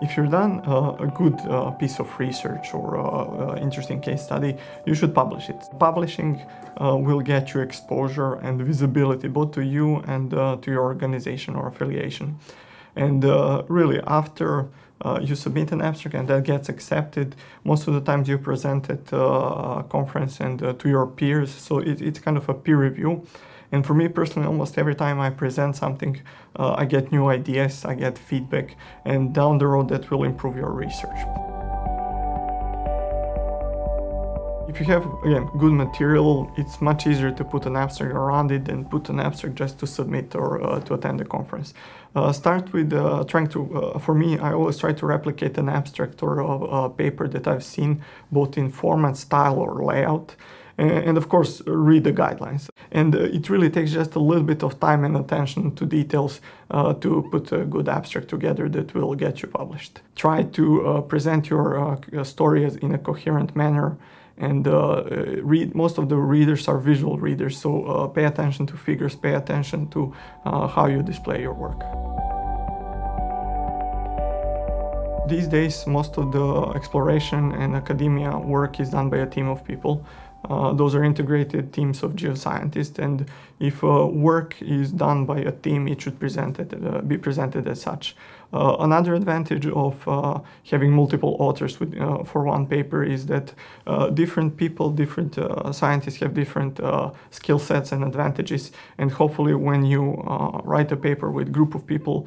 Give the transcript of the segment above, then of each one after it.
If you're done uh, a good uh, piece of research or uh, interesting case study, you should publish it. Publishing uh, will get you exposure and visibility both to you and uh, to your organization or affiliation. And uh, really, after you submit an abstract and that gets accepted, most of the times you present at a conference and to your peers, so it, it's kind of a peer review. And for me personally, almost every time I present something, uh, I get new ideas, I get feedback, and down the road that will improve your research. If you have, again, good material, it's much easier to put an abstract around it than put an abstract just to submit or uh, to attend the conference. Uh, start with uh, trying to, uh, for me, I always try to replicate an abstract or a, a paper that I've seen both in format, style, or layout and of course read the guidelines. And uh, it really takes just a little bit of time and attention to details uh, to put a good abstract together that will get you published. Try to uh, present your story in a coherent manner and uh, read most of the readers are visual readers so uh, pay attention to figures pay attention to uh, how you display your work these days most of the exploration and academia work is done by a team of people uh, those are integrated teams of geoscientists, and if uh, work is done by a team, it should uh, be presented as such. Uh, another advantage of uh, having multiple authors with, for one paper is that different people, different scientists have different skill sets and advantages, and hopefully when you write a paper with group of people,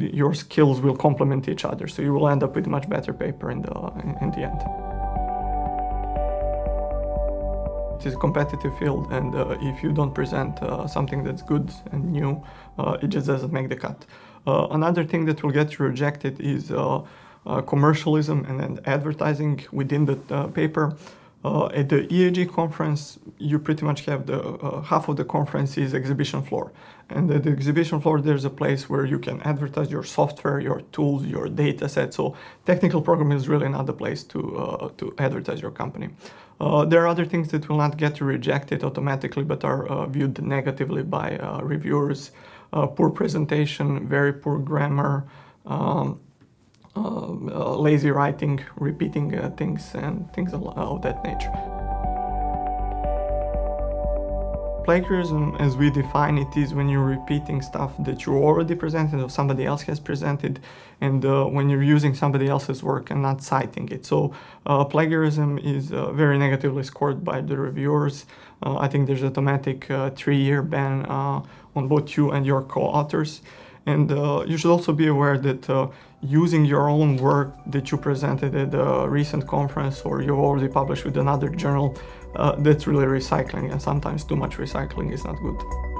your skills will complement each other, so you will end up with a much better paper in the, in the end. It is a competitive field, and uh, if you don't present uh, something that's good and new, uh, it just doesn't make the cut. Uh, another thing that will get you rejected is uh, uh, commercialism and, and, advertising within the paper. Uh, at the EAGE conference, you pretty much have the uh, half of the conference is exhibition floor. And at the exhibition floor, there's a place where you can advertise your software, your tools, your data set. So technical programming is really not the place to, uh, to advertise your company. Uh, there are other things that will not get rejected automatically, but are uh, viewed negatively by uh, reviewers. poor presentation, very poor grammar, um, lazy writing, repeating uh, things and things of that nature. Plagiarism, as we define it, is when you're repeating stuff that you already presented or somebody else has presented, and uh, when you're using somebody else's work and not citing it. So uh, plagiarism is uh, very negatively scored by the reviewers. Uh, I think there's an automatic three-year ban on both you and your co-authors. And uh, you should also be aware that uh, using your own work that you presented at a recent conference or you've already published with another journal, uh, that's really recycling and sometimes too much recycling is not good.